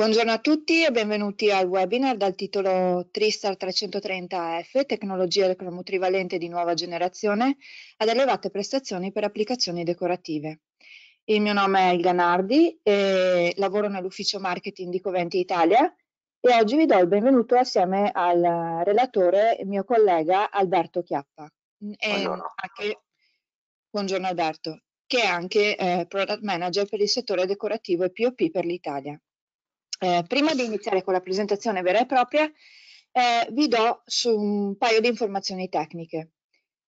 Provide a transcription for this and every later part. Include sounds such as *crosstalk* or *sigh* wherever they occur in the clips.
Buongiorno a tutti e benvenuti al webinar dal titolo Tristar 330F, tecnologia elettromotrivalente di nuova generazione ad elevate prestazioni per applicazioni decorative. Il mio nome è Ilga Nardi e lavoro nell'ufficio marketing di Coventi Italia e oggi vi do il benvenuto assieme al relatore, il mio collega Alberto Chiappa. Buongiorno. Anche, buongiorno Alberto, che è anche eh, Product Manager per il settore decorativo e POP per l'Italia. Eh, prima di iniziare con la presentazione vera e propria, eh, vi do un paio di informazioni tecniche.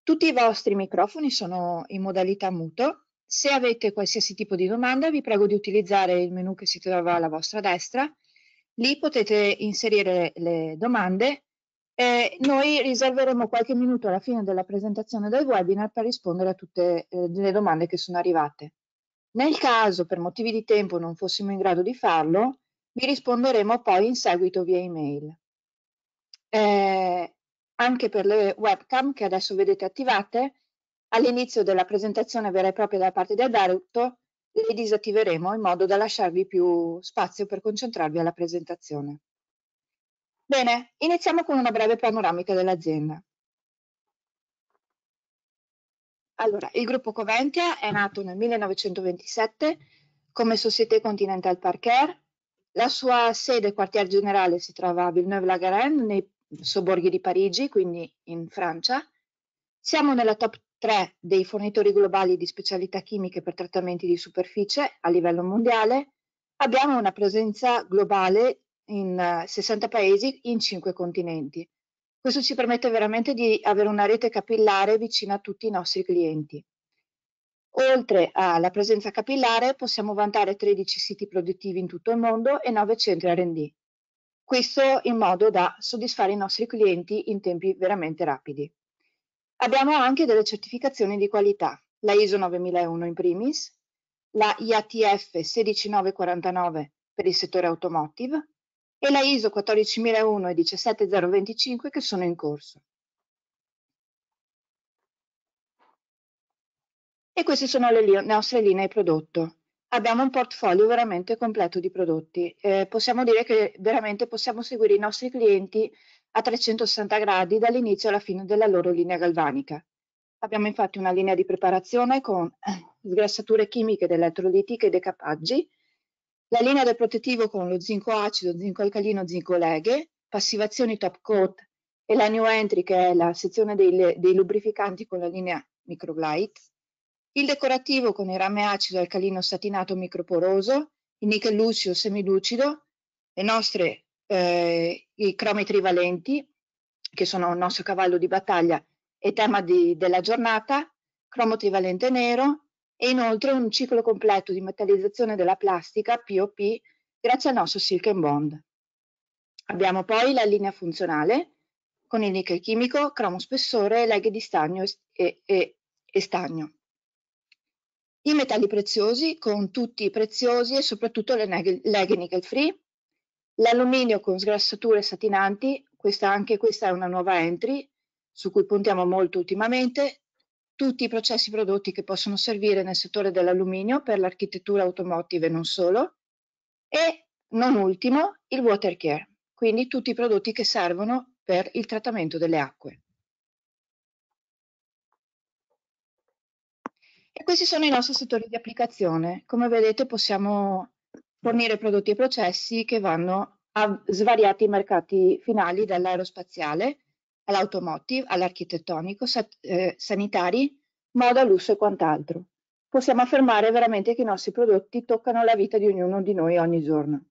Tutti i vostri microfoni sono in modalità muto. Se avete qualsiasi tipo di domanda, vi prego di utilizzare il menu che si trova alla vostra destra. Lì potete inserire le domande e noi riserveremo qualche minuto alla fine della presentazione del webinar per rispondere a tutte eh, le domande che sono arrivate. Nel caso, per motivi di tempo, non fossimo in grado di farlo, vi risponderemo poi in seguito via email. Eh, anche per le webcam che adesso vedete attivate, all'inizio della presentazione vera e propria da parte di Alberto, le disattiveremo in modo da lasciarvi più spazio per concentrarvi alla presentazione. Bene, iniziamo con una breve panoramica dell'azienda. Allora, il gruppo Coventia è nato nel 1927 come Société Continental Parker la sua sede quartier generale si trova a Villeneuve-la-Garenne, nei sobborghi di Parigi, quindi in Francia. Siamo nella top 3 dei fornitori globali di specialità chimiche per trattamenti di superficie a livello mondiale. Abbiamo una presenza globale in 60 eh, paesi in 5 continenti. Questo ci permette veramente di avere una rete capillare vicina a tutti i nostri clienti. Oltre alla presenza capillare possiamo vantare 13 siti produttivi in tutto il mondo e 9 centri R&D. Questo in modo da soddisfare i nostri clienti in tempi veramente rapidi. Abbiamo anche delle certificazioni di qualità, la ISO 9001 in primis, la IATF 16949 per il settore automotive e la ISO 14001 e 17025 che sono in corso. E queste sono le, nostre linee prodotto. Abbiamo un portfolio veramente completo di prodotti. Eh, possiamo dire che veramente possiamo seguire i nostri clienti a 360 gradi dall'inizio alla fine della loro linea galvanica. Abbiamo infatti una linea di preparazione con *clears throat* sgrassature chimiche dell'elettrolitiche e decapaggi, la linea del protettivo con lo zinco acido, zinco alcalino, zinco leghe, passivazioni top coat e la new entry che è la sezione dei, dei lubrificanti con la linea Microglide, il decorativo con il rame acido alcalino satinato microporoso, il lucido semilucido, le nostre eh, i cromi trivalenti, che sono il nostro cavallo di battaglia e tema di, della giornata, cromo trivalente nero e inoltre un ciclo completo di metallizzazione della plastica POP grazie al nostro Silk Bond. Abbiamo poi la linea funzionale con il nickel chimico, cromo spessore, leghe di stagno e, e, e stagno i metalli preziosi con tutti i preziosi e soprattutto le leghe nickel free, l'alluminio con sgrassature satinanti, questa, anche questa è una nuova entry su cui puntiamo molto ultimamente, tutti i processi prodotti che possono servire nel settore dell'alluminio per l'architettura automotive e non solo, e non ultimo il water care, quindi tutti i prodotti che servono per il trattamento delle acque. E questi sono i nostri settori di applicazione. Come vedete possiamo fornire prodotti e processi che vanno a svariati mercati finali, dall'aerospaziale all'automotive, all'architettonico, eh, sanitari, moda, lusso e quant'altro. Possiamo affermare veramente che i nostri prodotti toccano la vita di ognuno di noi ogni giorno.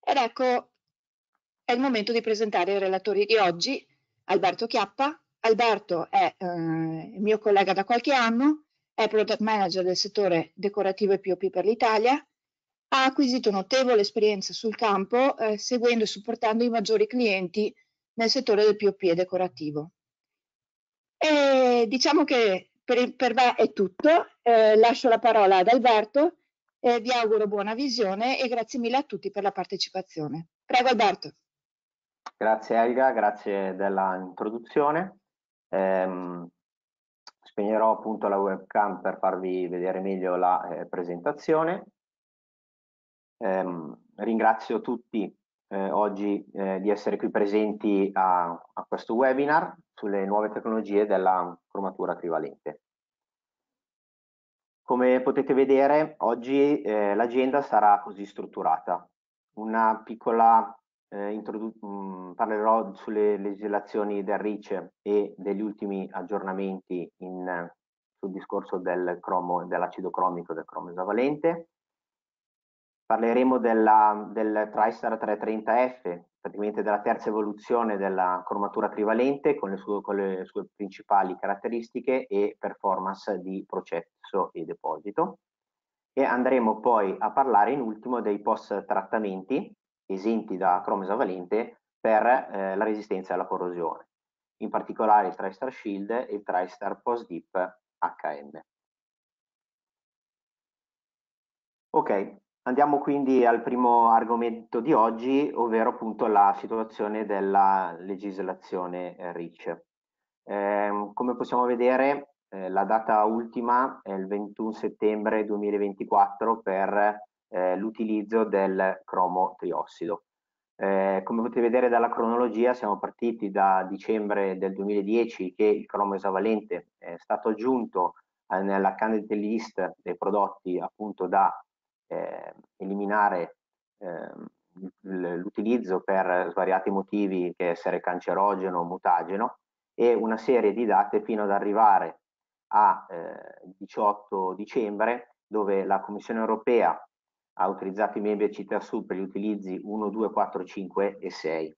Ed ecco, è il momento di presentare i relatori di oggi, Alberto Chiappa. Alberto è eh, mio collega da qualche anno, è product manager del settore decorativo e POP per l'Italia, ha acquisito notevole esperienza sul campo eh, seguendo e supportando i maggiori clienti nel settore del POP e decorativo. E diciamo che per, per me è tutto, eh, lascio la parola ad Alberto, vi auguro buona visione e grazie mille a tutti per la partecipazione. Prego Alberto. Grazie Elga, grazie della introduzione. Ehm, spegnerò appunto la webcam per farvi vedere meglio la eh, presentazione. Eh, ringrazio tutti eh, oggi eh, di essere qui presenti a, a, questo webinar sulle nuove tecnologie della cromatura trivalente. Come potete vedere, oggi eh, l'agenda sarà così strutturata. Una piccola eh, mh, mm, parlerò sulle legislazioni del RICE e degli ultimi aggiornamenti in, sul discorso del cromo, dell'acido cromico del cromo esavalente. Parleremo della, del TriStar 330F, praticamente della terza evoluzione della cromatura trivalente con le, sue, con le sue principali caratteristiche e performance di processo e deposito. E andremo poi a parlare in ultimo dei post trattamenti esenti da cromo esavalente per eh, la resistenza alla corrosione, in particolare il TriStar Shield e il TriStar Post Dip HM. Ok, andiamo quindi al primo argomento di oggi, ovvero appunto la situazione della legislazione REACH. Eh, come possiamo vedere, eh, la data ultima è il 21 settembre 2024 per eh, l'utilizzo del cromo triossido. Eh, come potete vedere dalla cronologia siamo partiti da dicembre del 2010 che il cromo esavalente è stato aggiunto eh, nella candidate list dei prodotti appunto da eh, eliminare ehm, l'utilizzo per svariati motivi che essere cancerogeno o mutageno e una serie di date fino ad arrivare a 18 eh, dicembre dove la Commissione europea ha autorizzato i membri CITESU per gli utilizzi 1, 2, 4, 5 e 6.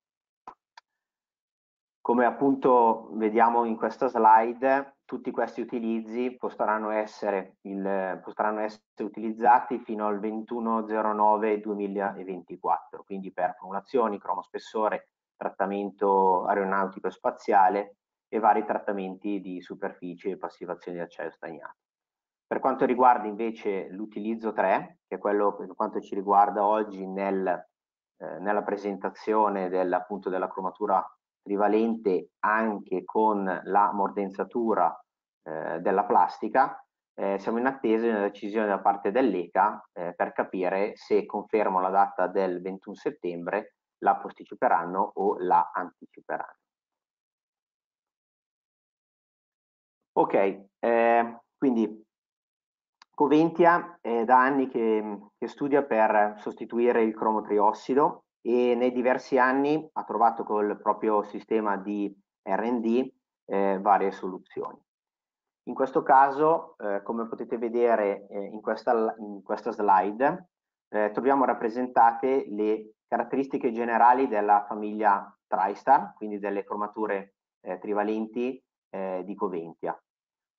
Come appunto vediamo in questa slide, tutti questi utilizzi potranno essere, il, potranno essere utilizzati fino al 21.09.2024, quindi per formulazioni, cromospessore, trattamento aeronautico e spaziale e vari trattamenti di superficie e passivazione di acciaio stagnato. Per quanto riguarda invece l'utilizzo 3, che è quello per quanto ci riguarda oggi nel, eh, nella presentazione del, appunto, della cromatura trivalente anche con la mordenzatura eh, della plastica, eh, siamo in attesa di una decisione da parte dell'ECA eh, per capire se confermo la data del 21 settembre, la posticiperanno o la anticiperanno. Ok, eh, quindi Coventia è da anni che, che studia per sostituire il cromo triossido e nei diversi anni ha trovato col proprio sistema di R&D eh, varie soluzioni. In questo caso, eh, come potete vedere eh, in, questa, in, questa, slide, eh, troviamo rappresentate le caratteristiche generali della famiglia TriStar, quindi delle cromature eh, trivalenti eh, di Coventia.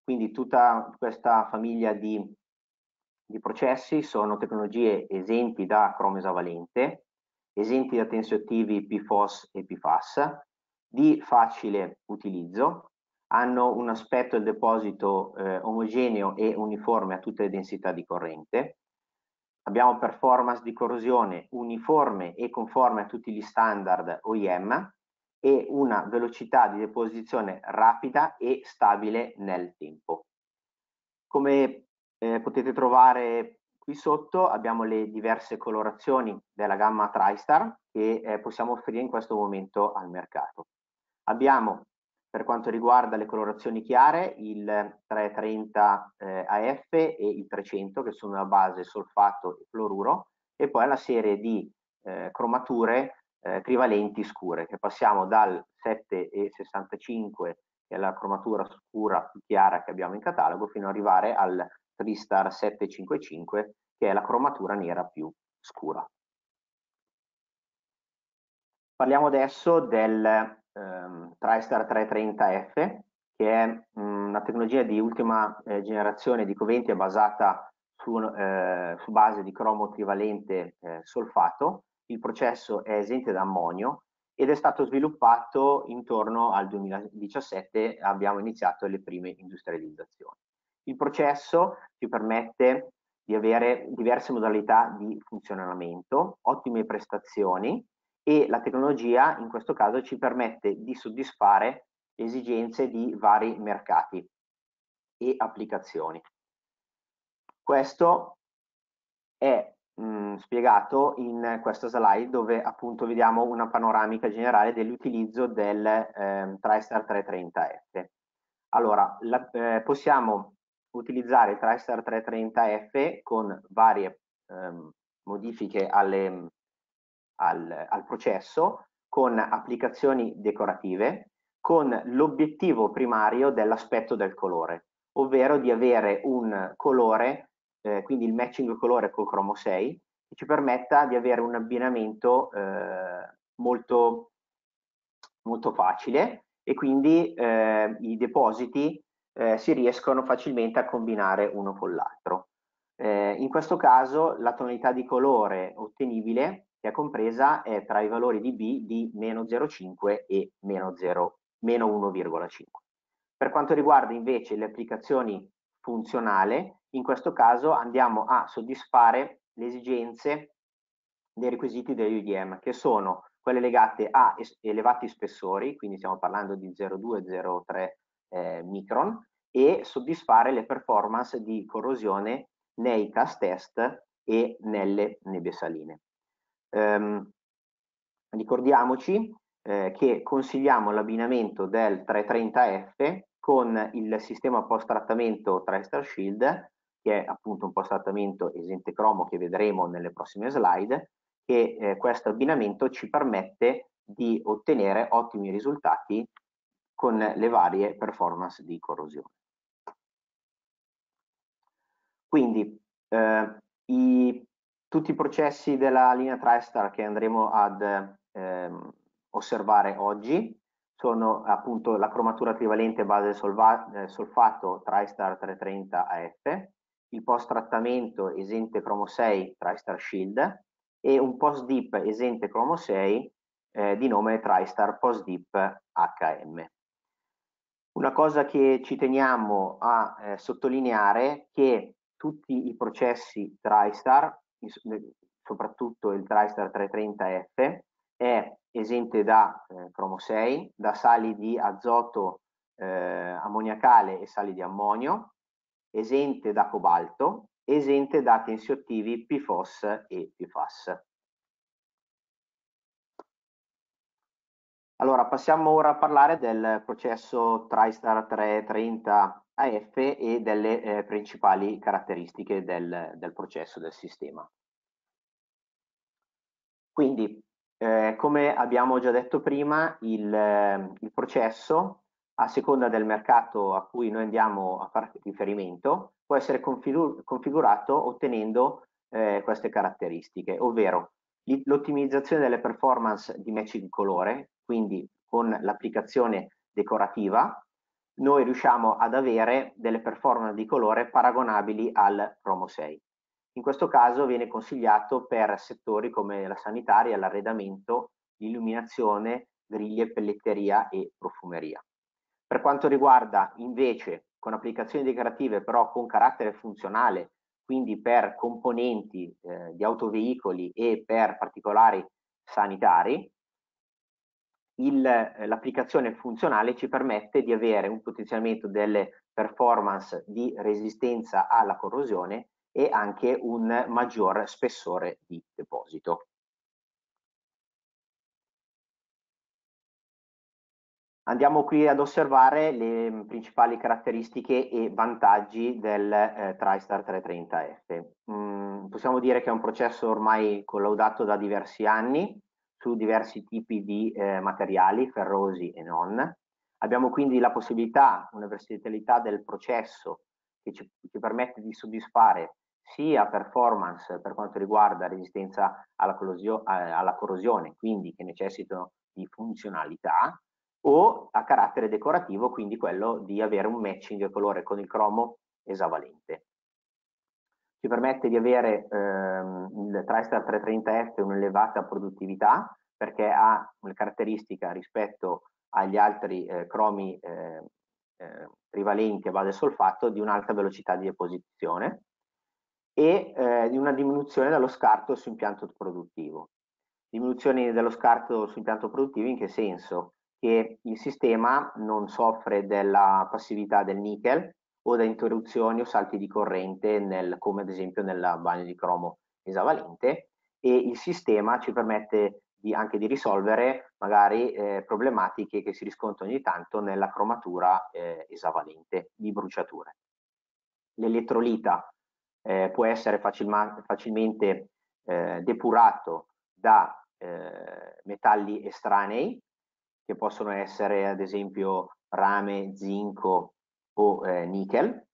Quindi tutta questa famiglia di i processi sono tecnologie esenti da cromo esavalente, esenti da tensioattivi PFOS e PFAS, di facile utilizzo, hanno un aspetto del deposito eh, omogeneo e uniforme a tutte le densità di corrente, abbiamo performance di corrosione uniforme e conforme a tutti gli standard OEM e una velocità di deposizione rapida e stabile nel tempo. Come eh, potete trovare qui sotto abbiamo le diverse colorazioni della gamma TriStar che eh, possiamo offrire in questo momento al mercato. Abbiamo per quanto riguarda le colorazioni chiare il 330 eh, AF e il 300 che sono a base solfato e fluoruro e poi la serie di eh, cromature eh, trivalenti scure che passiamo dal 7,65 che è la cromatura scura più chiara che abbiamo in catalogo fino ad arrivare al TriStar 755 che è la cromatura nera più scura. Parliamo adesso del ehm, TriStar 330F che è mh, una tecnologia di ultima eh, generazione di Coventia basata su, eh, su, base di cromo trivalente eh, solfato. Il processo è esente da ammonio ed è stato sviluppato intorno al 2017, abbiamo iniziato le prime industrializzazioni. Il processo ci permette di avere diverse modalità di funzionamento, ottime prestazioni e la tecnologia in questo caso ci permette di soddisfare esigenze di vari mercati. e applicazioni. Questo è mh, mm, spiegato in questa slide dove appunto vediamo una panoramica generale dell'utilizzo del eh, TriStar 330F. Allora, la, eh, possiamo utilizzare il TriStar 330F con varie ehm, modifiche alle, al, al processo, con applicazioni decorative, con l'obiettivo primario dell'aspetto del colore, ovvero di avere un colore, eh, quindi il matching colore col cromo 6, che ci permetta di avere un abbinamento eh, molto, molto facile e quindi eh, i depositi eh, si riescono facilmente a combinare uno con l'altro. Eh, in questo caso la tonalità di colore ottenibile che è compresa è tra i valori di B di meno 0,5 e meno, 0, meno 1,5. Per quanto riguarda invece le applicazioni funzionali, in questo caso andiamo a soddisfare le esigenze dei requisiti dell'UDM, che sono quelle legate a elevati spessori, quindi stiamo parlando di 0,2-0,3 eh, micron, e soddisfare le performance di corrosione nei cast test e nelle nebbie saline. Um, ricordiamoci eh, che consigliamo l'abbinamento del 330F con il sistema post-trattamento TriStar Shield, che è appunto un post-trattamento esente cromo che vedremo nelle prossime slide, che eh, questo abbinamento ci permette di ottenere ottimi risultati con le varie performance di corrosione. Quindi eh, i, tutti i processi della linea TriStar che andremo ad ehm, osservare oggi sono appunto la cromatura trivalente base eh, solfato TriStar 330 AF, il post trattamento esente cromo 6 TriStar Shield e un post dip esente cromo 6 eh, di nome TriStar Post Dip HM. Una cosa che ci teniamo a eh, sottolineare è che tutti i processi TriStar, soprattutto il TriStar 330F, è esente da eh, cromo 6, da sali di azoto eh, ammoniacale e sali di ammonio, esente da cobalto, esente da tensioattivi PFOS e PFAS. Allora, passiamo ora a parlare del processo TriStar 330 AF e delle eh, principali caratteristiche del, del, processo del sistema. Quindi, eh, come abbiamo già detto prima, il, il, processo, a seconda del mercato a cui noi andiamo a fare riferimento, può essere configur configurato ottenendo eh, queste caratteristiche, ovvero l'ottimizzazione delle performance di matching colore, quindi con l'applicazione decorativa, noi riusciamo ad avere delle performance di colore paragonabili al Chromo 6. In questo caso viene consigliato per settori come la sanitaria, l'arredamento, l'illuminazione, griglie, pelletteria e profumeria. Per quanto riguarda invece con applicazioni decorative però con carattere funzionale, quindi per componenti eh, di autoveicoli e per particolari sanitari, l'applicazione funzionale ci permette di avere un potenziamento delle performance di resistenza alla corrosione e anche un maggior spessore di deposito. Andiamo qui ad osservare le principali caratteristiche e vantaggi del eh, TriStar 330F. Mm, possiamo dire che è un processo ormai collaudato da diversi anni, su diversi tipi di eh, materiali, ferrosi e non. Abbiamo quindi la possibilità, una versatilità del processo che ci, ci permette di soddisfare sia performance per quanto riguarda resistenza alla, alla corrosione, quindi che necessitano di funzionalità, o a carattere decorativo, quindi quello di avere un matching colore con il cromo esavalente ci permette di avere ehm, il TriStar 330F un'elevata produttività perché ha una caratteristica rispetto agli altri eh, cromi eh, eh, rivalenti a base solfato di un'alta velocità di deposizione e eh, di una diminuzione dello scarto su impianto produttivo. Diminuzione dello scarto su impianto produttivo in che senso? Che il sistema non soffre della passività del nickel o da interruzioni o salti di corrente nel, come ad esempio nel bagno di cromo esavalente e il sistema ci permette di, anche di risolvere magari eh, problematiche che si riscontrano ogni tanto nella cromatura eh, esavalente di bruciature. L'elettrolita eh, può essere facilmente eh, depurato da eh, metalli estranei che possono essere ad esempio rame, zinco o eh, nickel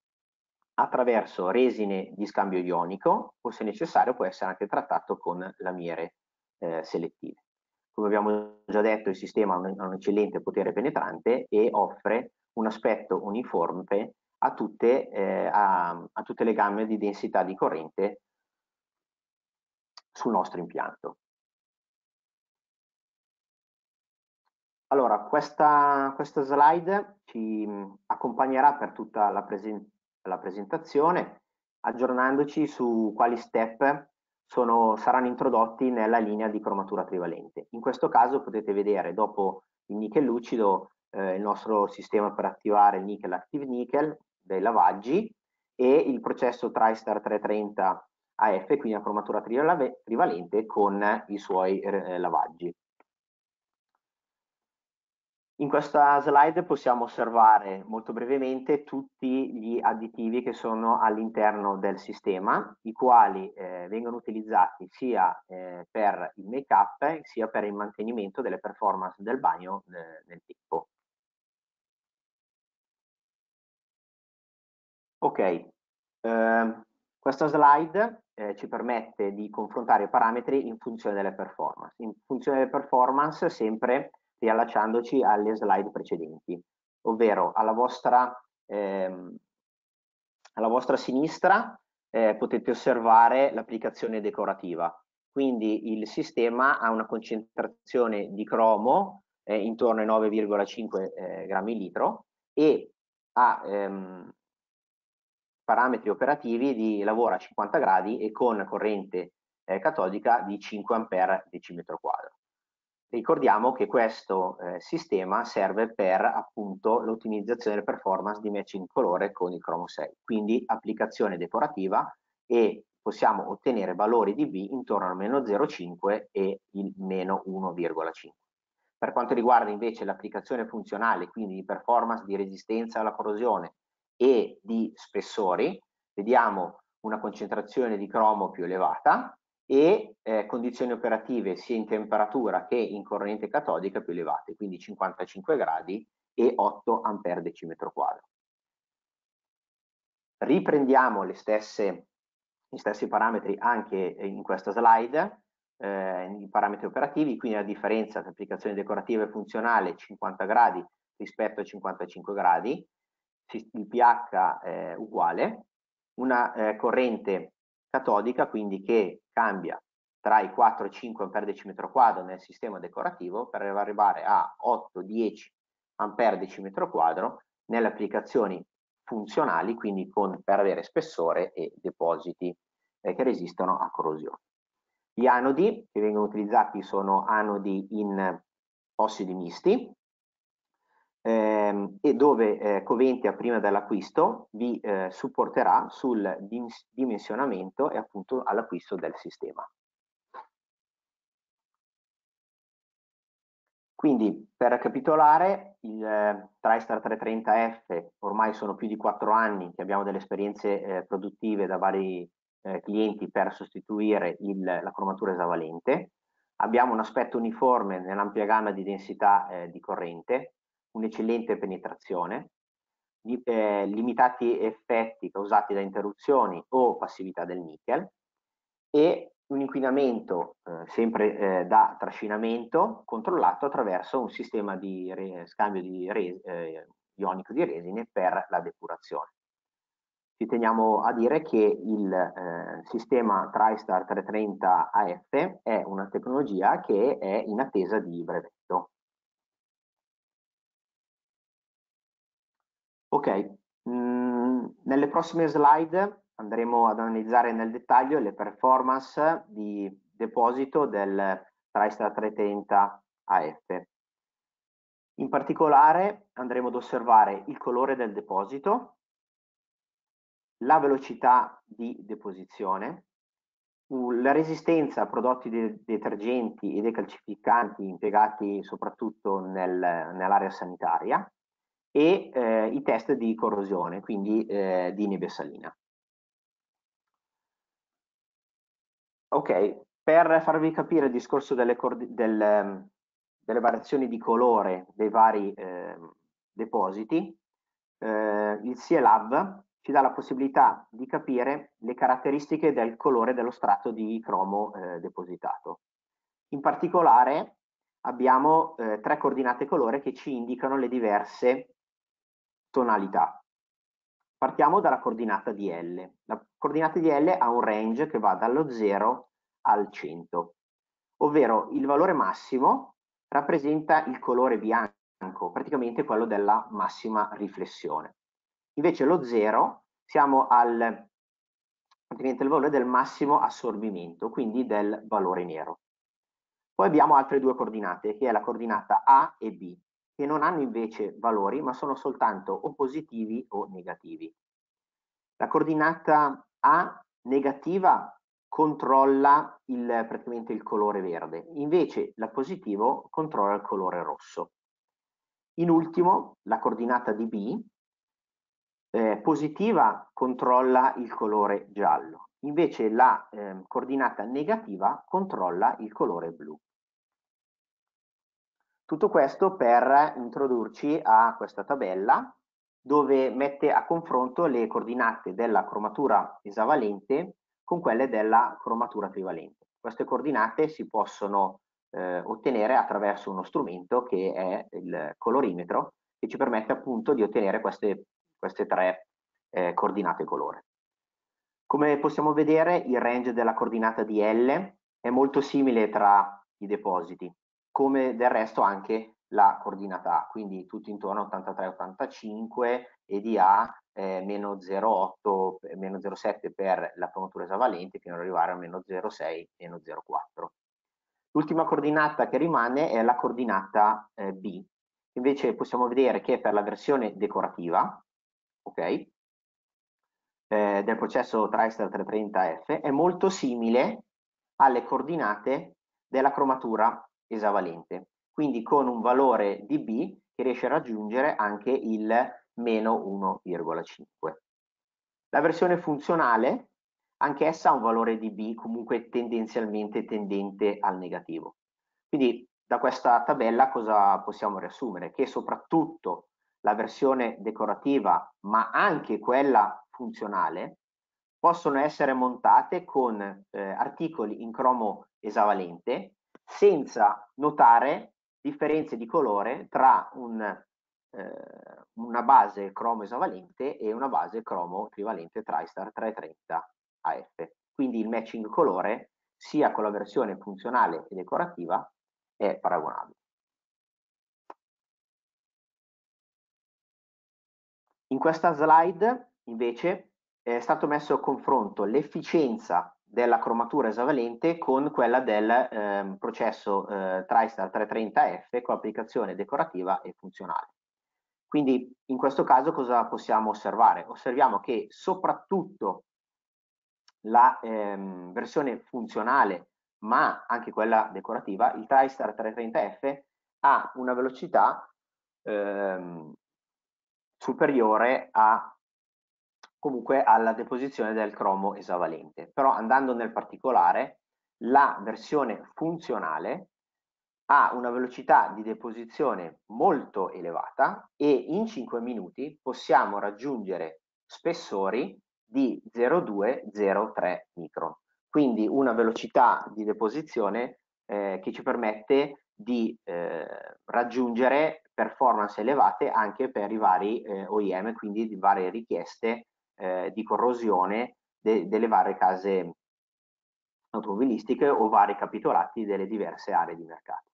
attraverso resine di scambio ionico o se necessario può essere anche trattato con lamiere eh, selettive. Come abbiamo già detto il sistema ha un, eccellente potere penetrante e offre un aspetto uniforme a tutte, eh, a, a tutte le gamme di densità di corrente sul nostro impianto. Allora, questa, questa slide ci accompagnerà per tutta la, presen la presentazione, aggiornandoci su quali step sono, saranno introdotti nella linea di cromatura trivalente. In questo caso potete vedere dopo il nickel lucido eh, il nostro sistema per attivare il nickel active nickel, dei lavaggi e il processo TriStar 330 AF, quindi la cromatura trivalente con i suoi eh, lavaggi. In questa slide possiamo osservare molto brevemente tutti gli additivi che sono all'interno del sistema, i quali eh, vengono utilizzati sia eh, per il make-up sia per il mantenimento delle performance del bagno eh, nel tempo. Ok, eh, questa slide eh, ci permette di confrontare i parametri in funzione delle performance. In funzione delle performance sempre riallacciandoci alle slide precedenti, ovvero alla vostra, ehm, alla vostra sinistra eh, potete osservare l'applicazione decorativa. Quindi il sistema ha una concentrazione di cromo eh, intorno ai 9,5 eh, grammi litro e ha ehm, parametri operativi di lavoro a 50 gradi e con corrente eh, catodica di 5 ampere decimetro quadro. Ricordiamo che questo eh, sistema serve per appunto l'ottimizzazione delle performance di matching colore con il Chromo 6, quindi applicazione decorativa e possiamo ottenere valori di V intorno al meno 0,5 e il meno 1,5. Per quanto riguarda invece l'applicazione funzionale, quindi di performance, di resistenza alla corrosione e di spessori, vediamo una concentrazione di cromo più elevata, e eh, condizioni operative sia in temperatura che in corrente catodica più elevate, quindi 55 gradi e 8 ampere decimetro quadro. Riprendiamo le stesse, gli stessi parametri anche in questa slide, eh, i parametri operativi, quindi la differenza tra applicazione decorativa e funzionale 50 gradi rispetto a 55 gradi, il pH è uguale, una eh, corrente catodica, quindi che cambia tra i 4 e 5 ampere decimetro quadro nel sistema decorativo per arrivare a 8-10 ampere decimetro quadro nelle applicazioni funzionali, quindi con, per avere spessore e depositi eh, che resistono a corrosione. Gli anodi che vengono utilizzati sono anodi in ossidi misti, ehm, e dove eh, Coventia prima dell'acquisto vi eh, supporterà sul dimensionamento e appunto all'acquisto del sistema. Quindi per ricapitolare, il eh, TriStar 330F ormai sono più di quattro anni che abbiamo delle esperienze eh, produttive da vari eh, clienti per sostituire il, la cromatura esavalente. Abbiamo un aspetto uniforme nell'ampia gamma di densità eh, di corrente, un'eccellente penetrazione, eh, limitati effetti causati da interruzioni o passività del nickel e un inquinamento eh, sempre eh, da trascinamento controllato attraverso un sistema di scambio di eh, ionico di resine per la depurazione. Ci teniamo a dire che il eh, sistema TriStar 330 AF è una tecnologia che è in attesa di brevetto. Ok, mm, nelle prossime slide andremo ad analizzare nel dettaglio le performance di deposito del TriStar 330 AF. In particolare andremo ad osservare il colore del deposito, la velocità di deposizione, la resistenza a prodotti de detergenti e decalcificanti impiegati soprattutto nel, nell'area sanitaria e eh, i test di corrosione, quindi eh, di neve salina. Ok, per farvi capire il discorso delle, del, delle variazioni di colore dei vari eh, depositi, il CLAV ci dà la possibilità di capire le caratteristiche del colore dello strato di cromo eh, depositato. In particolare abbiamo eh, tre coordinate colore che ci indicano le diverse tonalità. Partiamo dalla coordinata di L. La coordinata di L ha un range che va dallo 0 al 100, ovvero il valore massimo rappresenta il colore bianco, praticamente quello della massima riflessione. Invece lo 0 siamo al praticamente il valore del massimo assorbimento, quindi del valore nero. Poi abbiamo altre due coordinate, che è la coordinata A e B, che non hanno invece valori, ma sono soltanto o positivi o negativi. La coordinata A negativa controlla il, praticamente il colore verde, invece la positivo controlla il colore rosso. In ultimo, la coordinata di B eh, positiva controlla il colore giallo, invece la eh, coordinata negativa controlla il colore blu. Tutto questo per introdurci a questa tabella dove mette a confronto le coordinate della cromatura esavalente con quelle della cromatura trivalente. Queste coordinate si possono eh, ottenere attraverso uno strumento che è il colorimetro che ci permette appunto di ottenere queste, queste tre eh, coordinate colore. Come possiamo vedere il range della coordinata di L è molto simile tra i depositi, come del resto anche la coordinata A, quindi tutto intorno a 83-85 e di A eh, meno 0,8, meno 0,7 per la promotura esavalente fino ad arrivare a meno 0,6, meno 0,4. L'ultima coordinata che rimane è la coordinata eh, B. Invece possiamo vedere che per la versione decorativa, ok, eh, del processo TriStar 330F è molto simile alle coordinate della cromatura esavalente quindi con un valore di B che riesce a raggiungere anche il meno 1,5. La versione funzionale, anch'essa ha un valore di B comunque tendenzialmente tendente al negativo. Quindi da questa tabella cosa possiamo riassumere? Che soprattutto la versione decorativa, ma anche quella funzionale, possono essere montate con eh, articoli in cromo esavalente senza notare differenze di colore tra un, eh, una base cromo esavalente e una base cromo trivalente TriStar 330 AF. Quindi il matching colore sia con la versione funzionale e decorativa è paragonabile. In questa slide invece è stato messo a confronto l'efficienza della cromatura esavalente con quella del eh, processo eh, TriStar 330F con applicazione decorativa e funzionale. Quindi in questo caso cosa possiamo osservare? Osserviamo che soprattutto la ehm, versione funzionale ma anche quella decorativa, il TriStar 330F ha una velocità ehm, superiore a comunque alla deposizione del cromo esavalente. Però andando nel particolare, la versione funzionale ha una velocità di deposizione molto elevata e in 5 minuti possiamo raggiungere spessori di 0,2-0,3 micron. Quindi una velocità di deposizione eh, che ci permette di eh, raggiungere performance elevate anche per i vari eh, OEM, quindi di varie richieste eh, di corrosione de delle varie case automobilistiche o vari capitolati delle diverse aree di mercato.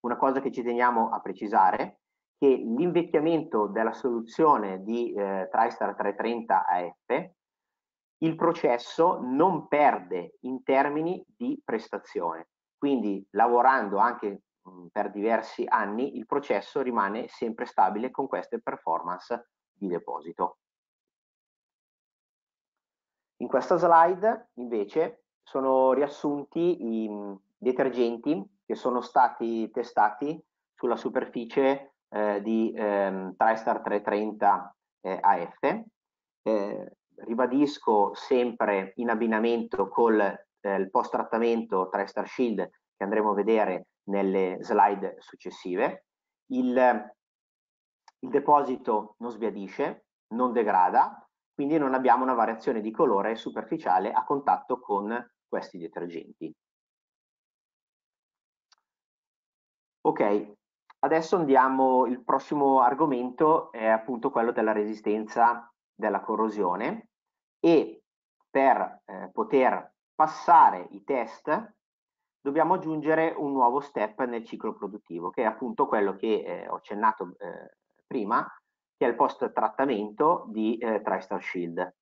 Una cosa che ci teniamo a precisare è che l'invecchiamento della soluzione di eh, TriStar 330 AF, il processo non perde in termini di prestazione, quindi lavorando anche mh, per diversi anni il processo rimane sempre stabile con queste performance di deposito. In questa slide invece sono riassunti i detergenti che sono stati testati sulla superficie eh, di ehm, TriStar 330 eh, AF. Eh, ribadisco sempre in abbinamento col eh, post trattamento TriStar Shield che andremo a vedere nelle slide successive. Il, il deposito non sbiadisce, non degrada, quindi non abbiamo una variazione di colore superficiale a contatto con questi detergenti. Ok, adesso andiamo, il prossimo argomento è appunto quello della resistenza della corrosione e per eh, poter passare i test dobbiamo aggiungere un nuovo step nel ciclo produttivo che è appunto quello che eh, ho accennato eh, prima che è il post trattamento di eh, TriStar Shield.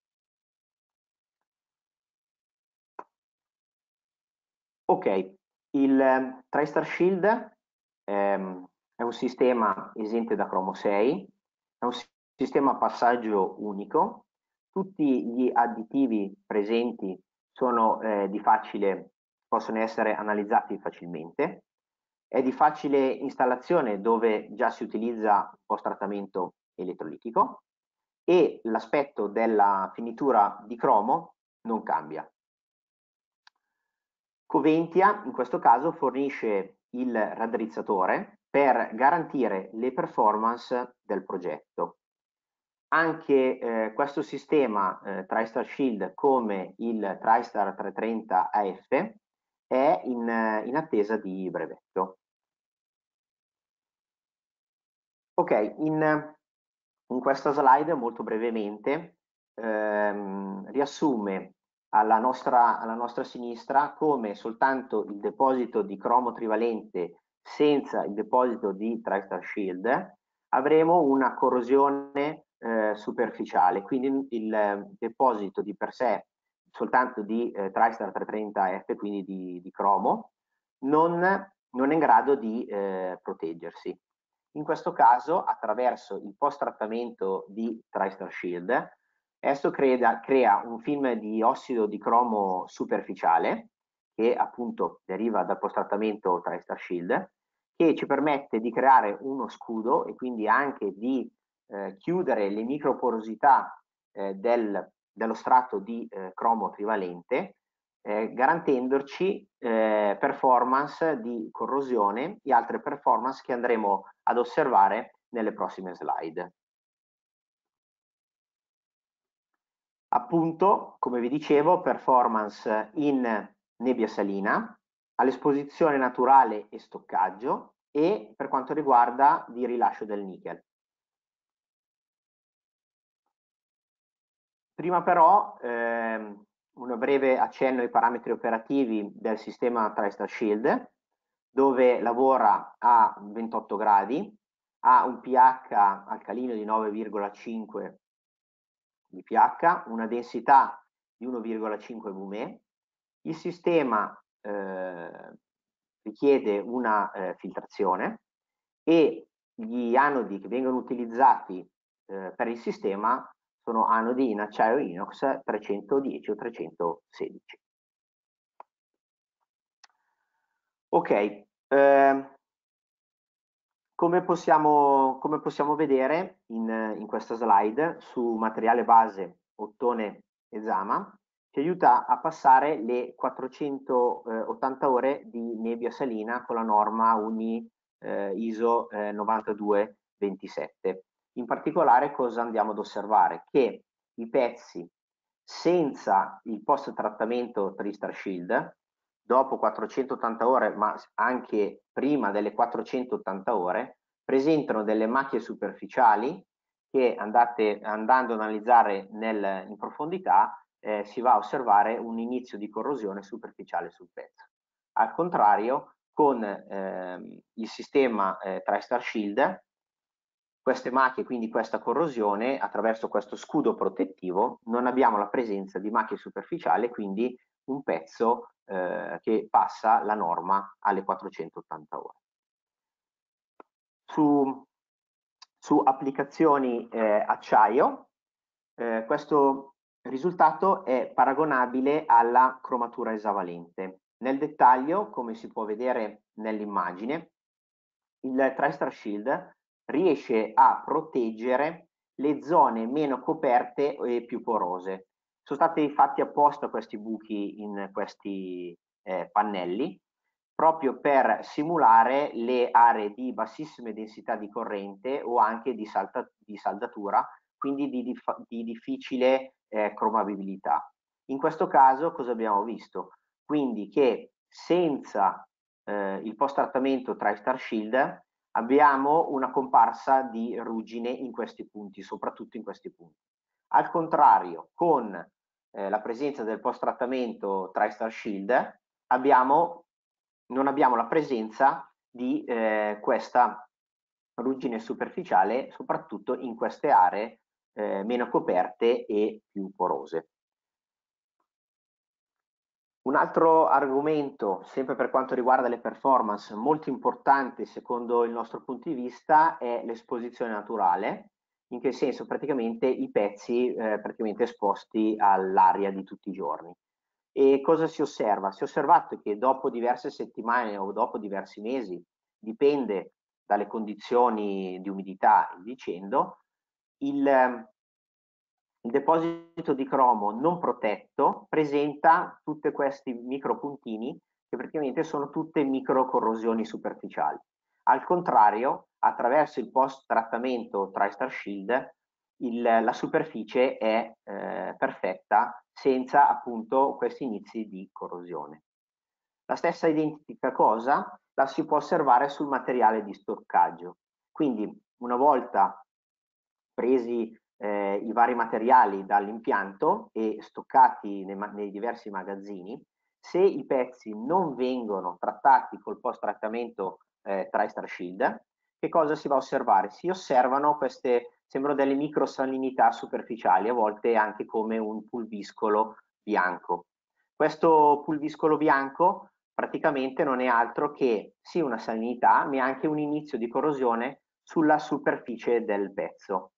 Ok, il eh, TriStar Shield ehm, è un sistema esente da Chromo 6, è un sistema a passaggio unico, tutti gli additivi presenti sono eh, di facile, possono essere analizzati facilmente, è di facile installazione dove già si utilizza post-trattamento elettrolitico e l'aspetto della finitura di cromo non cambia. Coventia in questo caso fornisce il raddrizzatore per garantire le performance del progetto. Anche eh, questo sistema eh, TriStar Shield come il TriStar 330 AF è in, in attesa di brevetto. Ok, in, in questa slide molto brevemente ehm, riassume alla nostra, alla nostra sinistra come soltanto il deposito di cromo trivalente senza il deposito di TriStar Shield avremo una corrosione eh, superficiale, quindi il deposito di per sé soltanto di eh, TriStar 330F, quindi di, di cromo, non, non, è in grado di eh, proteggersi. In questo caso, attraverso il post-trattamento di TriStar Shield, esso crea, crea un film di ossido di cromo superficiale, che appunto deriva dal post-trattamento TriStar Shield, che ci permette di creare uno scudo e quindi anche di eh, chiudere le microporosità eh, del, dello strato di eh, cromo trivalente, eh, garantendoci eh, performance di corrosione e altre performance che andremo ad osservare nelle prossime slide. Appunto, come vi dicevo, performance in nebbia salina, all'esposizione naturale e stoccaggio e per quanto riguarda di rilascio del nickel. Prima però ehm, un breve accenno ai parametri operativi del sistema TriStar Shield, dove lavora a 28 gradi, ha un pH alcalino di 9,5 di pH, una densità di 1,5 VME. Il sistema eh, richiede una eh, filtrazione e gli anodi che vengono utilizzati eh, per il sistema sono anodi in acciaio inox 310 o 316. Ok, eh, come, possiamo, come possiamo vedere in, in questa slide su materiale base ottone e zama ci aiuta a passare le 480 ore di nebbia salina con la norma UNI eh, ISO eh, 9227. In particolare cosa andiamo ad osservare? Che i pezzi senza il post trattamento Tristar Shield, dopo 480 ore, ma anche prima delle 480 ore, presentano delle macchie superficiali che andate, andando ad analizzare nel, in profondità eh, si va a osservare un inizio di corrosione superficiale sul pezzo. Al contrario, con eh, il sistema eh, TriStar Shield queste macchie, quindi questa corrosione, attraverso questo scudo protettivo, non abbiamo la presenza di macchie superficiali, quindi un pezzo eh, che passa la norma alle 480 ore. Su, su applicazioni eh, acciaio, eh, questo risultato è paragonabile alla cromatura esavalente. Nel dettaglio, come si può vedere nell'immagine, il TriStar Shield riesce a proteggere le zone meno coperte e più porose. Sono stati fatti apposta questi buchi in questi eh, pannelli proprio per simulare le aree di bassissime densità di corrente o anche di, salta, di saldatura, quindi di, di, di difficile eh, cromabilità. In questo caso cosa abbiamo visto? Quindi che senza eh, il post trattamento tra i Star Shield abbiamo una comparsa di ruggine in questi punti, soprattutto in questi punti. Al contrario, con eh, la presenza del post trattamento tra i Star Shield abbiamo, non abbiamo la presenza di eh, questa ruggine superficiale, soprattutto in queste aree eh, meno coperte e più porose. Un altro argomento, sempre per quanto riguarda le performance, molto importante secondo il nostro punto di vista è l'esposizione naturale, in che senso praticamente i pezzi eh, praticamente esposti all'aria di tutti i giorni. E cosa si osserva? Si è osservato che dopo diverse settimane o dopo diversi mesi, dipende dalle condizioni di umidità e dicendo, il, il deposito di cromo non protetto presenta tutti questi micropuntini che praticamente sono tutte microcorrosioni superficiali. Al contrario, attraverso il post trattamento TriStar Shield, il, la superficie è eh, perfetta senza appunto questi inizi di corrosione. La stessa identica cosa la si può osservare sul materiale di stoccaggio. Quindi una volta presi eh, i vari materiali dall'impianto e stoccati nei, nei diversi magazzini, se i pezzi non vengono trattati col post trattamento eh, TriStar Shield, che cosa si va a osservare? Si osservano queste, sembrano delle microsalinità superficiali, a volte anche come un pulviscolo bianco. Questo pulviscolo bianco praticamente non è altro che sì una salinità, ma anche un inizio di corrosione sulla superficie del pezzo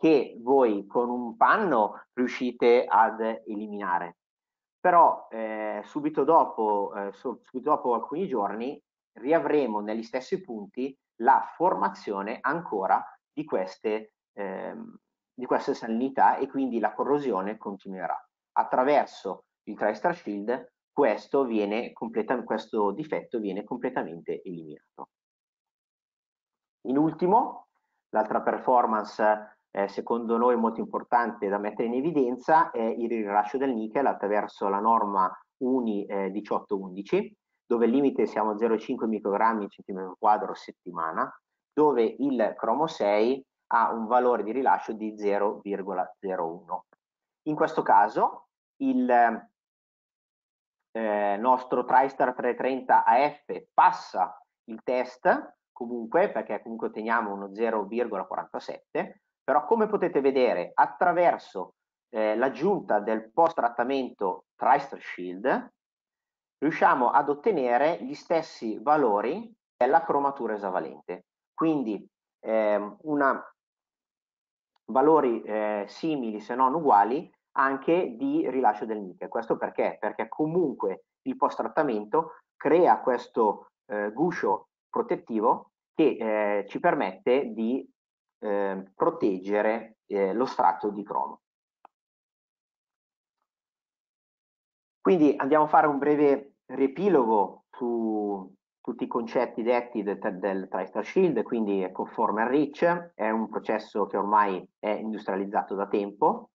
che voi con un panno riuscite ad eliminare. Però eh, subito, dopo, eh, subito dopo alcuni giorni riavremo negli stessi punti la formazione ancora di queste, eh, di queste salinità e quindi la corrosione continuerà. Attraverso il TriStar Shield questo, questo difetto viene completamente eliminato. In ultimo, l'altra performance eh, secondo noi molto importante da mettere in evidenza è il rilascio del nickel attraverso la norma UNI eh, 1811 dove il limite siamo a 0,5 microgrammi centimetro quadro settimana dove il cromo 6 ha un valore di rilascio di 0,01. In questo caso il eh, nostro TriStar 330 AF passa il test comunque perché comunque otteniamo uno 0,47 però come potete vedere attraverso eh, l'aggiunta del post trattamento TriStar Shield riusciamo ad ottenere gli stessi valori della cromatura esavalente. Quindi eh, una, valori eh, simili se non uguali anche di rilascio del nickel. Questo perché? Perché comunque il post trattamento crea questo eh, guscio protettivo che eh, ci permette di eh, proteggere eh, lo strato di cromo. Quindi andiamo a fare un breve riepilogo su tutti i concetti detti del, del TriStar Shield, quindi conforme al REACH, è un processo che ormai è industrializzato da tempo,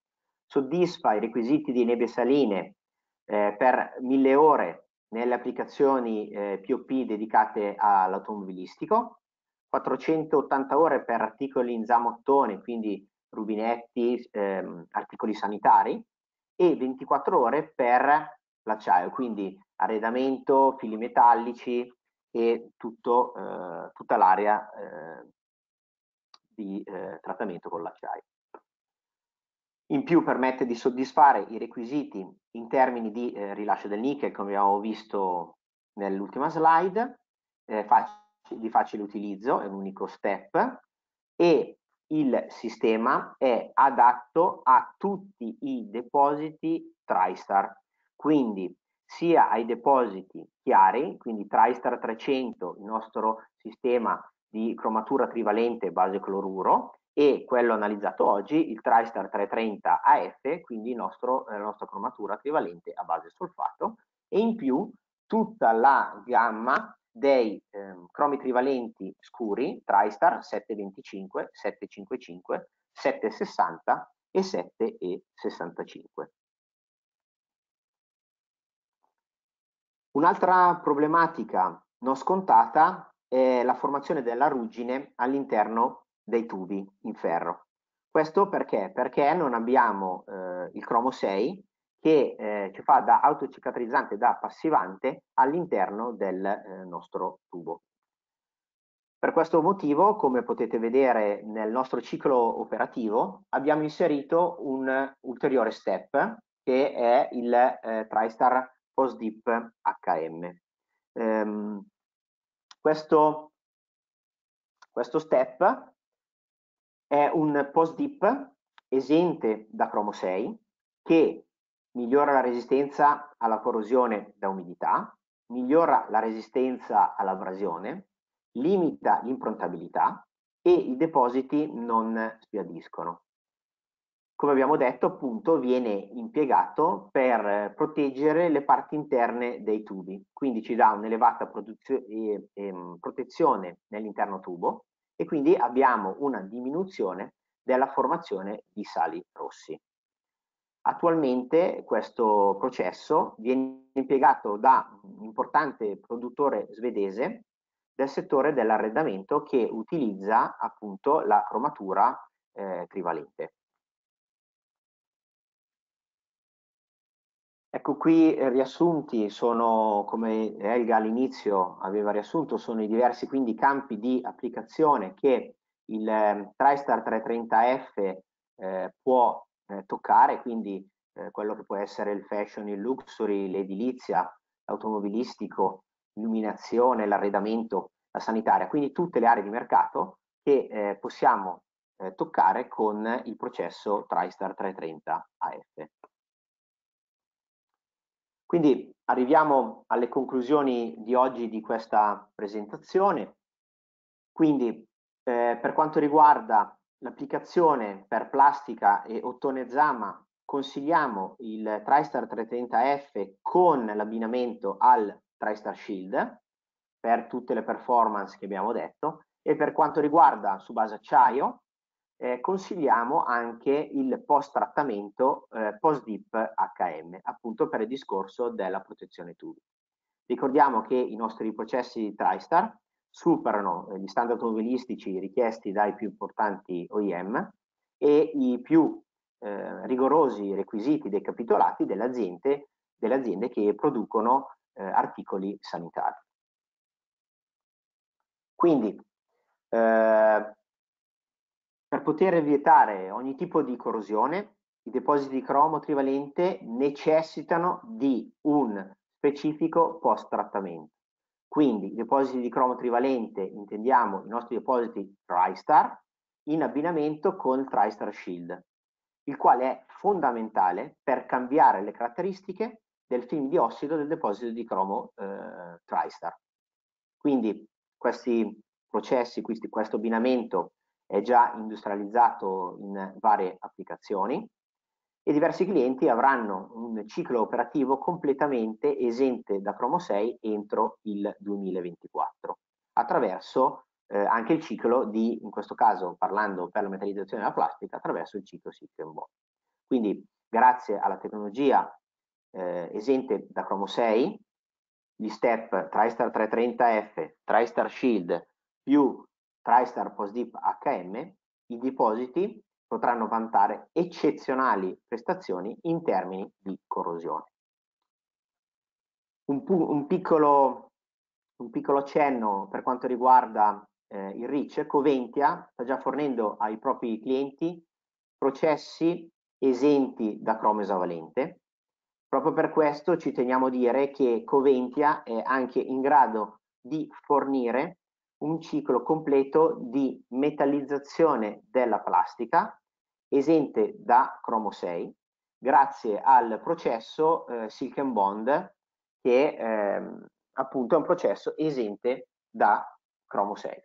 soddisfa i requisiti di nebbie saline eh, per mille ore nelle applicazioni eh, POP dedicate all'automobilistico, 480 ore per articoli in zamottone, quindi rubinetti, ehm, articoli sanitari, e 24 ore per l'acciaio, quindi arredamento, fili metallici e tutto, eh, tutta l'area eh, di eh, trattamento con l'acciaio. In più permette di soddisfare i requisiti in termini di eh, rilascio del nickel, come abbiamo visto nell'ultima slide, eh, di facile utilizzo, è un unico step, e il sistema è adatto a tutti i depositi TriStar, quindi sia ai depositi chiari, quindi TriStar 300, il nostro sistema di cromatura trivalente base cloruro, e quello analizzato oggi, il TriStar 330 AF, quindi nostro, la nostra cromatura trivalente a base solfato, e in più tutta la gamma dei eh, cromi trivalenti scuri, TriStar 725, 755, 760 e 765. Un'altra problematica non scontata è la formazione della ruggine all'interno dei tubi in ferro. Questo perché? Perché non abbiamo eh, il cromo 6 che eh, ci fa da autocicatrizzante, da passivante all'interno del eh, nostro tubo. Per questo motivo, come potete vedere nel nostro ciclo operativo, abbiamo inserito un ulteriore step che è il eh, TriStar Post Dip HM. Ehm, questo, questo step è un post dip esente da cromo 6 che migliora la resistenza alla corrosione da umidità, migliora la resistenza all'abrasione, limita l'improntabilità e i depositi non sbiadiscono come abbiamo detto, appunto, viene impiegato per proteggere le parti interne dei tubi, quindi ci dà un'elevata eh, eh, protezione nell'interno tubo e quindi abbiamo una diminuzione della formazione di sali rossi. Attualmente questo processo viene impiegato da un importante produttore svedese del settore dell'arredamento che utilizza appunto la cromatura eh, trivalente. Ecco qui eh, riassunti sono, come Elga all'inizio aveva riassunto, sono i diversi quindi campi di applicazione che il eh, TriStar 330F eh, può eh, toccare, quindi eh, quello che può essere il fashion, il luxury, l'edilizia, l'automobilistico, l'illuminazione, l'arredamento, la sanitaria, quindi tutte le aree di mercato che eh, possiamo toccare con il processo TriStar 330 AF. Quindi arriviamo alle conclusioni di oggi di questa presentazione. Quindi eh, per quanto riguarda l'applicazione per plastica e ottone zama consigliamo il TriStar 330F con l'abbinamento al TriStar Shield per tutte le performance che abbiamo detto e per quanto riguarda su base acciaio eh, consigliamo anche il post trattamento eh, post dip HM, appunto per il discorso della protezione tubi. Ricordiamo che i nostri processi TriStar superano eh, gli standard automobilistici richiesti dai più importanti OEM e i più eh, rigorosi requisiti dei capitolati delle aziende, delle aziende che producono eh, articoli sanitari. Quindi eh, per poter vietare ogni tipo di corrosione, i depositi di cromo trivalente necessitano di un specifico post-trattamento. Quindi depositi di cromo trivalente intendiamo i nostri depositi TriStar in abbinamento con il TriStar Shield, il quale è fondamentale per cambiare le caratteristiche del film di ossido del deposito di cromo eh, TriStar. Quindi questi processi, questo abbinamento è già industrializzato in varie applicazioni e diversi clienti avranno un ciclo operativo completamente esente da Chromo 6 entro il 2024 attraverso eh, anche il ciclo di, in questo caso parlando per la metallizzazione della plastica, attraverso il ciclo Bond. Quindi grazie alla tecnologia eh, esente da Chromo 6, gli step TriStar 330F, TriStar Shield più TriStar PostDip HM, i depositi potranno vantare eccezionali prestazioni in termini di corrosione. Un, un, piccolo, un piccolo, accenno per quanto riguarda eh, il REACH, Coventia sta già fornendo ai propri clienti processi esenti da cromo esavalente. Proprio per questo ci teniamo a dire che Coventia è anche in grado di fornire un ciclo completo di metallizzazione della plastica esente da cromo 6 grazie al processo eh, Silk Bond che ehm, appunto è un processo esente da cromo 6.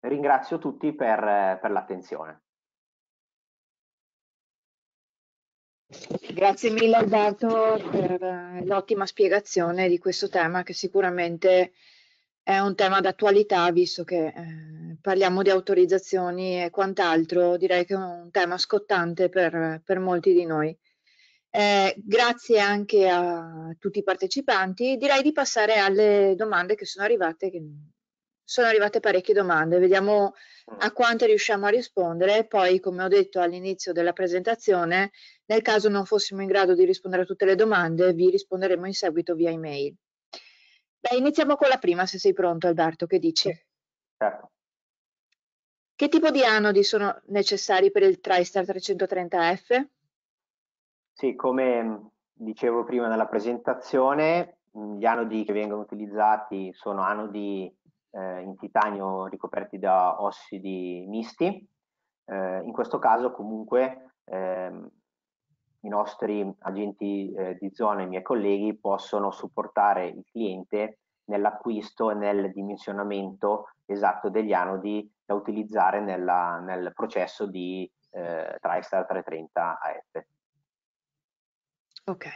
Ringrazio tutti per, per l'attenzione. Grazie mille Alberto per eh, l'ottima spiegazione di questo tema che sicuramente è un tema d'attualità visto che eh, parliamo di autorizzazioni e quant'altro, direi che è un tema scottante per, per molti di noi. Eh, grazie anche a tutti i partecipanti, direi di passare alle domande che sono arrivate, che sono arrivate parecchie domande, vediamo a quante riusciamo a rispondere, poi come ho detto all'inizio della presentazione, nel caso non fossimo in grado di rispondere a tutte le domande, vi risponderemo in seguito via email. Beh, iniziamo con la prima, se sei pronto Alberto, che dici? Certo. Che tipo di anodi sono necessari per il TriStar 330F? Sì, come dicevo prima nella presentazione, gli anodi che vengono utilizzati sono anodi eh, in titanio ricoperti da ossidi misti. Eh, in questo caso comunque ehm, i nostri agenti eh, di zona, i miei colleghi, possono supportare il cliente nell'acquisto e nel dimensionamento esatto degli anodi da utilizzare nella, nel processo di eh, TriStar 330 AF. Ok.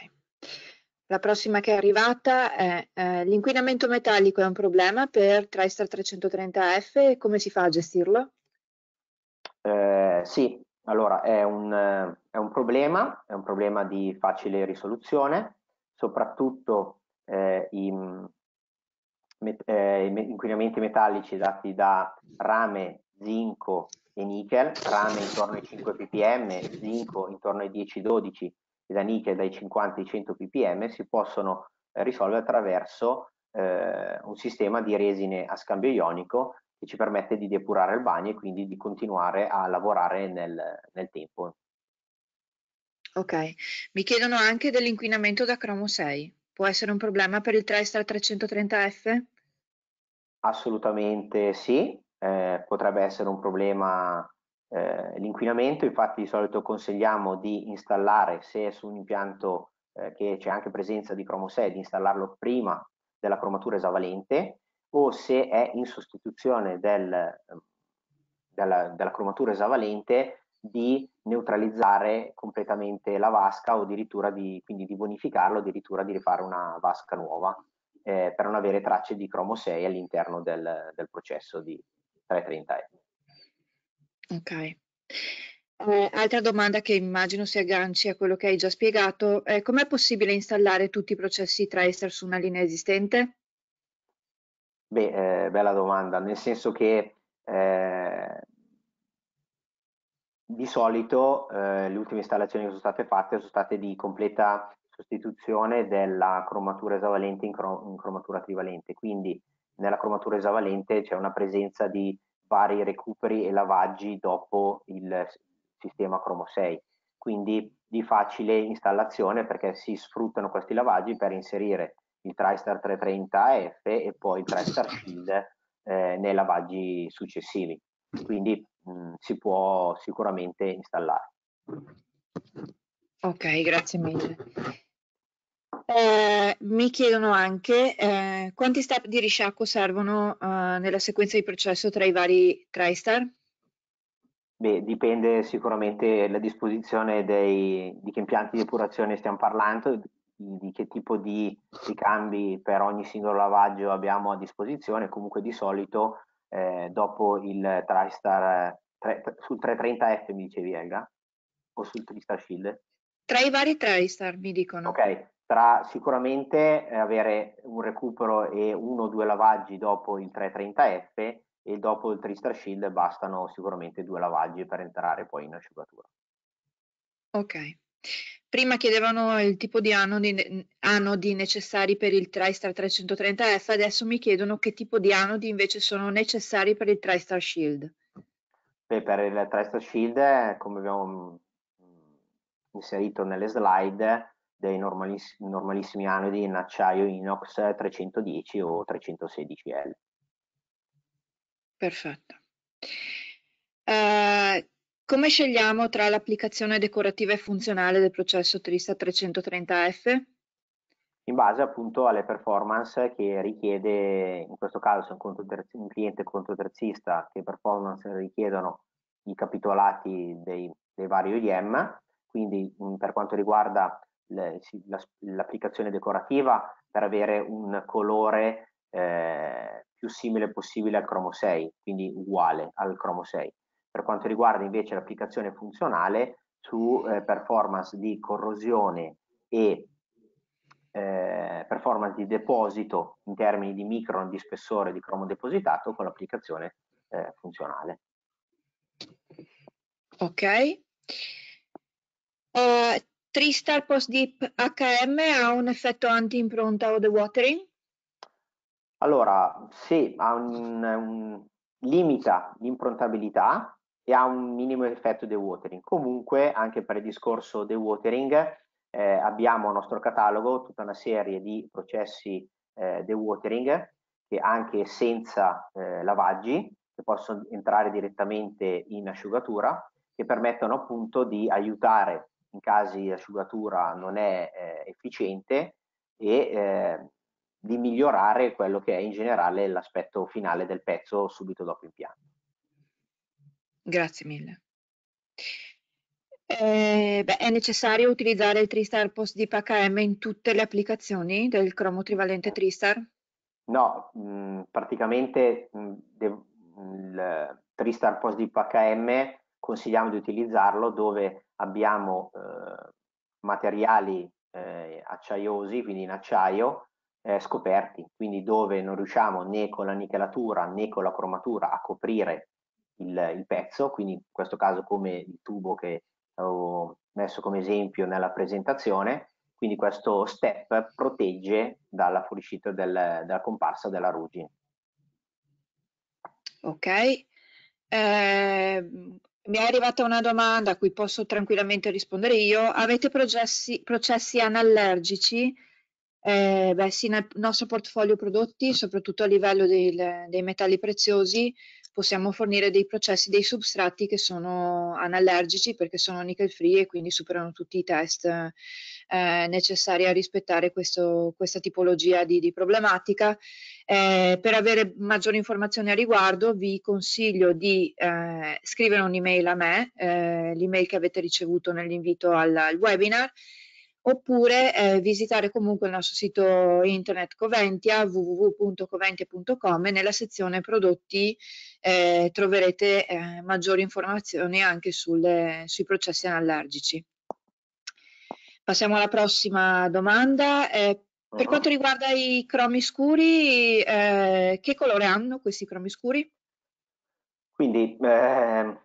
La prossima che è arrivata è eh, l'inquinamento metallico è un problema per TriStar 330F, come si fa a gestirlo? Eh, sì, allora, è un, è un, problema, è un problema di facile risoluzione, soprattutto eh, i, eh, inquinamenti metallici dati da rame, zinco e nickel, rame intorno ai 5 ppm, zinco intorno ai 10-12 e da nickel dai 50 ai 100 ppm, si possono risolvere attraverso eh, un sistema di resine a scambio ionico che ci permette di depurare il bagno e quindi di continuare a lavorare nel, nel tempo. Ok, mi chiedono anche dell'inquinamento da cromo 6. Può essere un problema per il TriStar 330F? Assolutamente sì, eh, potrebbe essere un problema eh, l'inquinamento, infatti di solito consigliamo di installare, se è su un impianto eh, che c'è anche presenza di cromo 6, di installarlo prima della cromatura esavalente o se è in sostituzione del, della, della cromatura esavalente di neutralizzare completamente la vasca o addirittura di, quindi di bonificarlo, addirittura di rifare una vasca nuova eh, per non avere tracce di cromo 6 all'interno del, del, processo di 330E. Ok. Eh, altra domanda che immagino si agganci a quello che hai già spiegato, eh, com'è possibile installare tutti i processi Tracer su una linea esistente? Beh, eh, bella domanda, nel senso che eh, di solito eh, le ultime installazioni che sono state fatte sono state di completa sostituzione della cromatura esavalente in, crom in cromatura trivalente, quindi nella cromatura esavalente c'è una presenza di vari recuperi e lavaggi dopo il sistema Cromo 6, quindi di facile installazione perché si sfruttano questi lavaggi per inserire il TriStar 330F e poi il TriStar Shield eh, nei lavaggi successivi. Quindi mh, mm, si può sicuramente installare. Ok, grazie mille. Eh, mi chiedono anche eh, quanti step di risciacquo servono eh, nella sequenza di processo tra i vari TriStar? Beh, dipende sicuramente dalla disposizione dei, di che impianti di depurazione stiamo parlando, di che tipo di ricambi per ogni singolo lavaggio abbiamo a disposizione, comunque di solito eh, dopo il TriStar, tre, sul 330F mi dicevi Elga? O sul TriStar Shield? Tra i vari TriStar mi dicono. Ok, tra sicuramente eh, avere un recupero e uno o due lavaggi dopo il 330F e dopo il TriStar Shield bastano sicuramente due lavaggi per entrare poi in asciugatura. Ok. Prima chiedevano il tipo di anodi, anodi necessari per il TriStar 330F, adesso mi chiedono che tipo di anodi invece sono necessari per il TriStar Shield. Beh, per il TriStar Shield, come abbiamo mm, inserito nelle slide, dei normaliss normalissimi anodi in acciaio inox 310 o 316L. Perfetto. Uh, come scegliamo tra l'applicazione decorativa e funzionale del processo Trista 330F? In base appunto alle performance che richiede, in questo caso se un, un cliente controterzista, che performance richiedono i capitolati dei, dei vari OEM, quindi mh, per quanto riguarda l'applicazione decorativa per avere un colore eh, più simile possibile al cromo 6, quindi uguale al cromo 6. Per quanto riguarda invece l'applicazione funzionale su eh, performance di corrosione e eh, performance di deposito in termini di micron di spessore di cromo depositato con l'applicazione eh, funzionale. Ok. Uh, Tristar Post Deep HM ha un effetto anti-impronta o dewatering? Allora, sì, ha un, un, limita l'improntabilità e ha un minimo effetto dewatering. Comunque, anche per il discorso dewatering, eh, abbiamo a nostro catalogo tutta una serie di processi eh, dewatering che anche senza eh, lavaggi, che possono entrare direttamente in asciugatura, che permettono appunto di aiutare in casi di asciugatura non è eh, efficiente e eh, di migliorare quello che è in generale l'aspetto finale del pezzo subito dopo impianto. Grazie mille. Eh, beh, è necessario utilizzare il TriStar Post Deep HM in tutte le applicazioni del cromo trivalente TriStar? No, mh, praticamente mh, il TriStar Post Deep HM consigliamo di utilizzarlo dove abbiamo eh, materiali eh, acciaiosi, quindi in acciaio, eh, scoperti, quindi dove non riusciamo né con la nichelatura né con la cromatura a coprire il, il pezzo, quindi in questo caso come il tubo che ho messo come esempio nella presentazione, quindi questo step protegge dalla fuoriuscita del, della comparsa della ruggine. Ok, eh, mi è arrivata una domanda a cui posso tranquillamente rispondere io. Avete processi, processi anallergici? Eh, beh, sì, nel nostro portfolio prodotti, soprattutto a livello del, dei metalli preziosi, possiamo fornire dei processi, dei substrati che sono anallergici perché sono nickel free e quindi superano tutti i test eh, necessari a rispettare questo, questa tipologia di, di problematica. Eh, per avere maggiori informazioni a riguardo vi consiglio di eh, scrivere un'email a me, eh, l'email che avete ricevuto nell'invito al, al webinar, oppure eh, visitare comunque il nostro sito internet Coventia www.coventia.com e nella sezione prodotti eh, troverete eh, maggiori informazioni anche sulle, sui processi anallergici. Passiamo alla prossima domanda. Eh, per quanto riguarda i cromi scuri, eh, che colore hanno questi cromi scuri? Quindi eh,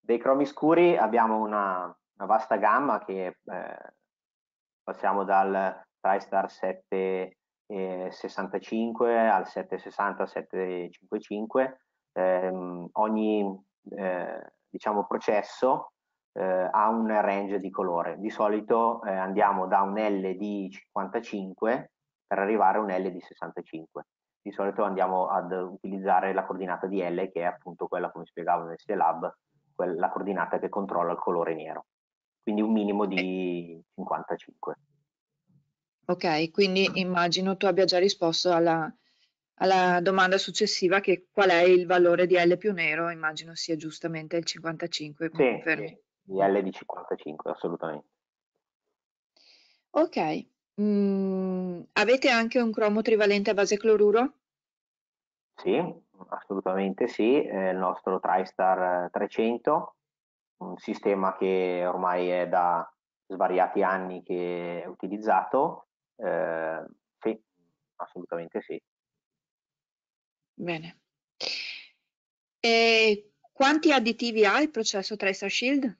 dei cromi scuri abbiamo una, una vasta gamma che eh, passiamo dal TriStar 765 al 760 755 eh, ogni eh, diciamo processo eh, ha un range di colore. Di solito eh, andiamo da un L di 55 per arrivare a un L di 65 di solito andiamo ad utilizzare la coordinata di L che è appunto quella come spiegavo nel Lab la coordinata che controlla il colore nero quindi un minimo di 55. Ok, quindi immagino tu abbia già risposto alla, alla domanda successiva che qual è il valore di L più nero, immagino sia giustamente il 55. Sì, sì, di L di 55, assolutamente. Ok, mm, avete anche un cromo trivalente a base cloruro? Sì, assolutamente sì, è il nostro TriStar 300 un sistema che ormai è da svariati anni che è utilizzato, eh, sì, assolutamente sì. Bene. E quanti additivi ha il processo TriStar Shield?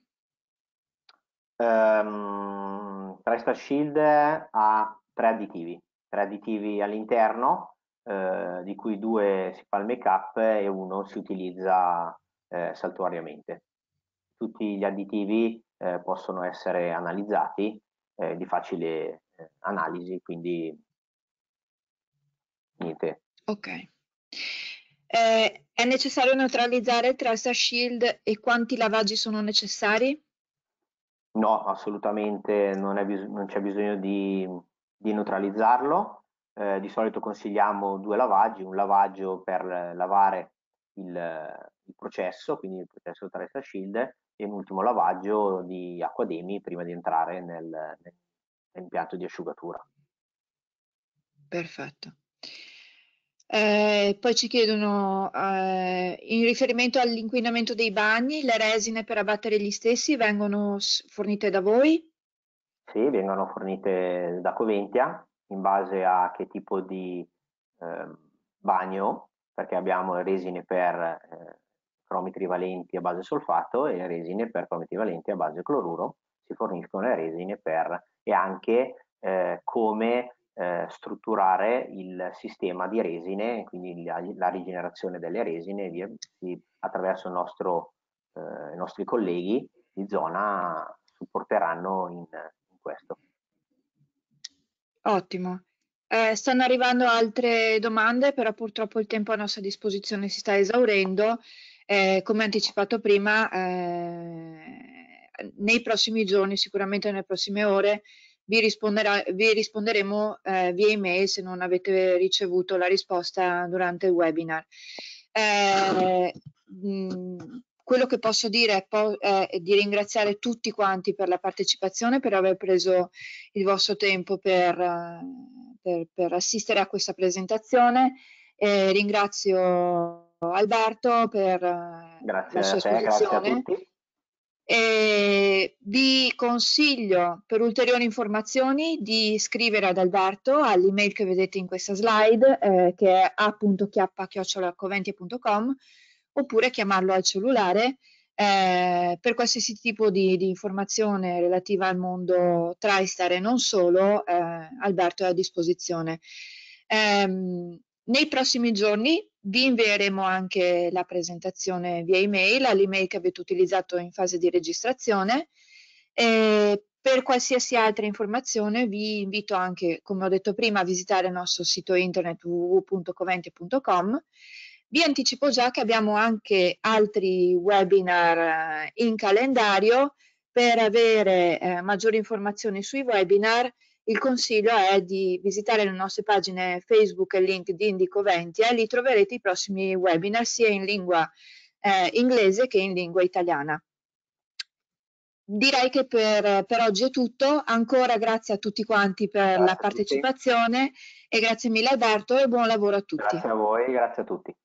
Um, TriStar Shield ha tre additivi, tre additivi all'interno, eh, di cui due si fa il make-up e uno si utilizza eh, saltuariamente tutti gli additivi eh, possono essere analizzati eh, di facile eh, analisi, quindi niente. Ok. Eh, è necessario neutralizzare tra Shield e quanti lavaggi sono necessari? No, assolutamente non, non c'è bisogno di, di neutralizzarlo. Eh, di solito consigliamo due lavaggi, un lavaggio per lavare il, il processo, quindi il processo Tracer Shield, e un ultimo lavaggio di acquademi prima di entrare nel, nell'impianto di asciugatura. Perfetto. Eh, poi ci chiedono, eh, in riferimento all'inquinamento dei bagni, le resine per abbattere gli stessi vengono fornite da voi? Sì, vengono fornite da Coventia in base a che tipo di eh, bagno, perché abbiamo resine per crometri valenti a base solfato e resine per crometri valenti a base cloruro. Si forniscono le resine per e anche eh, come eh, strutturare il sistema di resine, quindi la, la rigenerazione delle resine via, si, attraverso nostro, eh, i nostri colleghi di zona supporteranno in, in questo. Ottimo. Eh, stanno arrivando altre domande, però purtroppo il tempo a nostra disposizione si sta esaurendo. Eh, come anticipato prima, eh, nei prossimi giorni, sicuramente nelle prossime ore, vi, vi risponderemo eh, via email se non avete ricevuto la risposta durante il webinar. Eh, mh, quello che posso dire è, po- è, di ringraziare tutti quanti per la partecipazione, per aver preso il vostro tempo per, per, per assistere a questa presentazione. Eh, ringrazio Alberto per grazie la sua esposizione. Te, grazie e vi consiglio per ulteriori informazioni di scrivere ad Alberto all'email che vedete in questa slide eh, che è a.chiappa.coventi.com oppure chiamarlo al cellulare eh, per qualsiasi tipo di, di, informazione relativa al mondo TriStar e non solo, eh, Alberto è a disposizione. Eh, nei prossimi giorni vi invieremo anche la presentazione via email all'email che avete utilizzato in fase di registrazione. E per qualsiasi altra informazione vi invito anche, come ho detto prima, a visitare il nostro sito internet www.coventi.com. Vi anticipo già che abbiamo anche altri webinar eh, in calendario per avere eh, maggiori informazioni sui webinar il consiglio è di visitare le nostre pagine Facebook e LinkedIn di Coventia e lì troverete i prossimi webinar sia in lingua eh, inglese che in lingua italiana. Direi che per, per, oggi è tutto, ancora grazie a tutti quanti per grazie la partecipazione e grazie mille Alberto e buon lavoro a tutti. Grazie a voi, grazie a tutti.